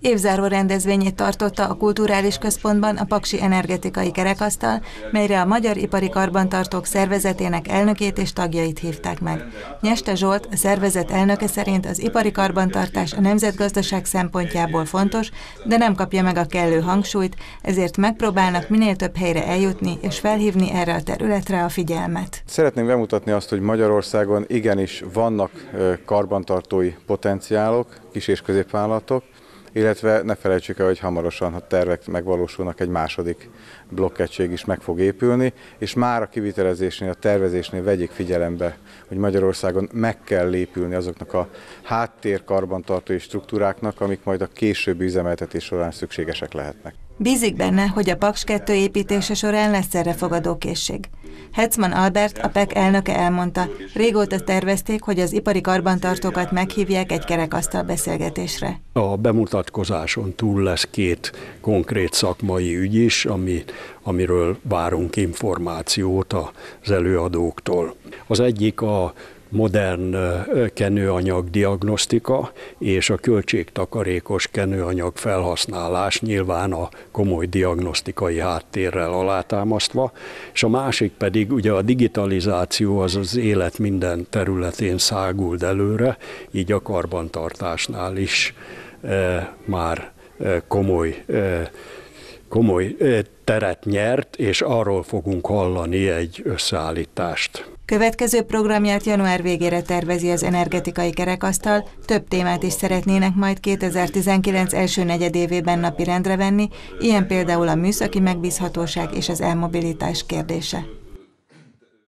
Évzáró rendezvényét tartotta a Kulturális Központban a Paksi Energetikai Kerekasztal, melyre a Magyar Ipari Karbantartók szervezetének elnökét és tagjait hívták meg. Nyeste Zsolt, a szervezet elnöke szerint az ipari karbantartás a nemzetgazdaság szempontjából fontos, de nem kapja meg a kellő hangsúlyt, ezért megpróbálnak minél több helyre eljutni és felhívni erre a területre a figyelmet. Szeretném bemutatni azt, hogy Magyarországon igenis vannak karbantartói potenciálok, kis- és középvállalatok, illetve ne felejtsük el, hogy hamarosan, ha tervek megvalósulnak, egy második blokkegység is meg fog épülni, és már a kivitelezésnél, a tervezésnél vegyék figyelembe, hogy Magyarországon meg kell lépülni azoknak a háttér karbantartói struktúráknak, amik majd a későbbi üzemeltetés során szükségesek lehetnek. Bízik benne, hogy a Paks 2 építése során lesz erre fogadókészség. Hetzman Albert, a PEC elnöke elmondta, régóta tervezték, hogy az ipari karbantartókat meghívják egy kerekasztal beszélgetésre. A bemutatkozáson túl lesz két konkrét szakmai ügy is, ami, amiről várunk információt az előadóktól. Az egyik a modern kenőanyag diagnosztika és a költségtakarékos kenőanyag felhasználás nyilván a komoly diagnosztikai háttérrel alátámasztva, és a másik pedig ugye a digitalizáció az az élet minden területén száguld előre, így a karbantartásnál is e, már e, komoly e, komoly teret nyert, és arról fogunk hallani egy összeállítást. Következő programját január végére tervezi az energetikai kerekasztal, több témát is szeretnének majd 2019 első negyedévében napirendre venni, ilyen például a műszaki megbízhatóság és az elmobilitás kérdése.